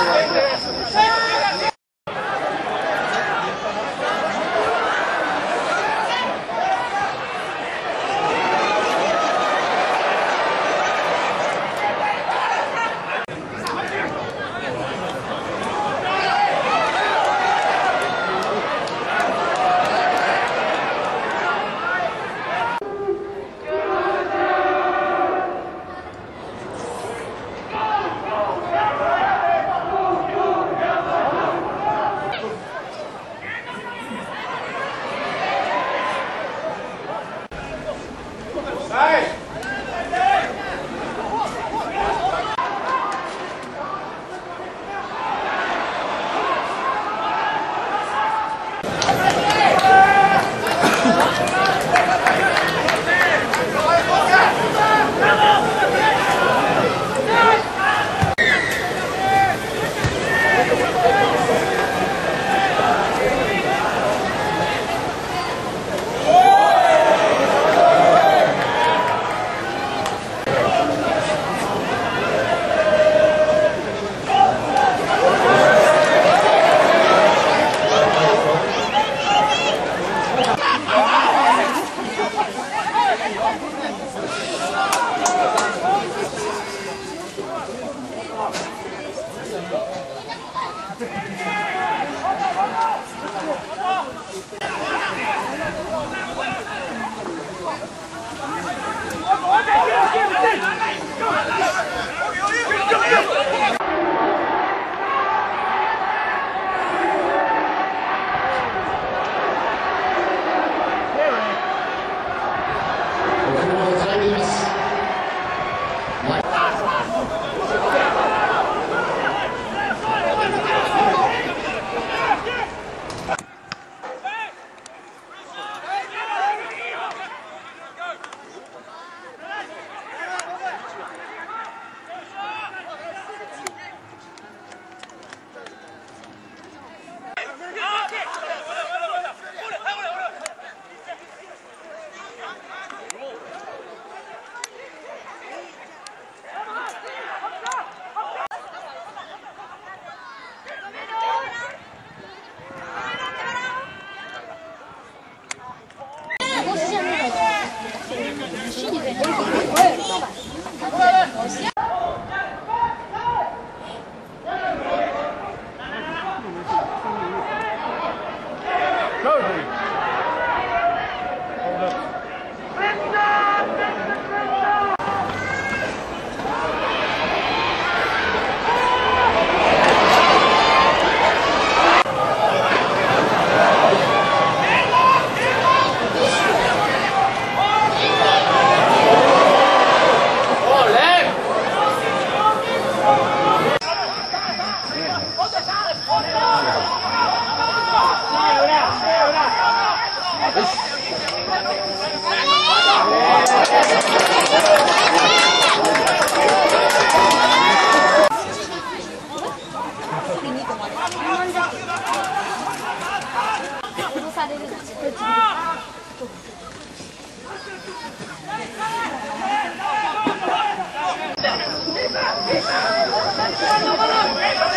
I like that. あ